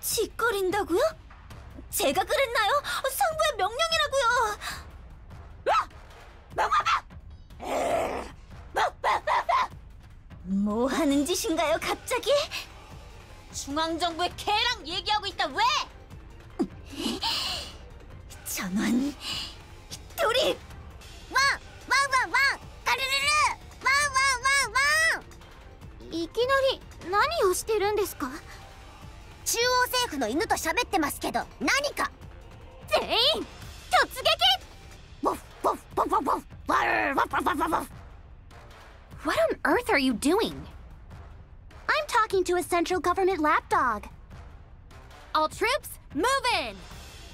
짓거린다고요? 제가 그랬나요? 상부의 명령이라고요. 뭐 하는 짓인가요, 갑자기? 중앙정부의 개랑 얘기하고 있다 왜? 전원 돌입! 왕! 왕! 왕! 왕! 까르르르! 왕! 왕! 왕! 왕! いきなり何をしてるんですか 中央政府の犬と喋ってますけど何か全員突撃ボフボフボフボフボフワルワフワフワフワフ What on earth are you doing? I'm talking to a central government lapdog. All troops, move in!